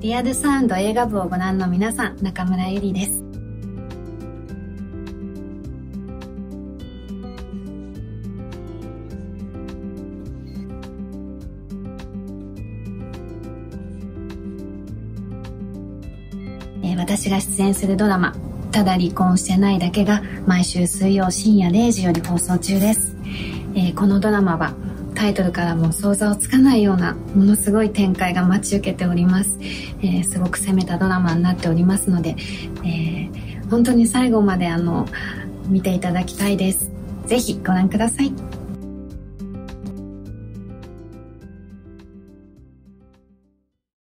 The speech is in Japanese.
リアルサウンド映画部をご覧の皆さん、中村ゆりです。私が出演するドラマ「ただ離婚してないだけ」が毎週水曜深夜0時より放送中です、えー、このドラマはタイトルからも想像つかないようなものすごい展開が待ち受けております、えー、すごく攻めたドラマになっておりますので、えー、本当に最後まであの見ていただきたいです。ぜひご覧ください。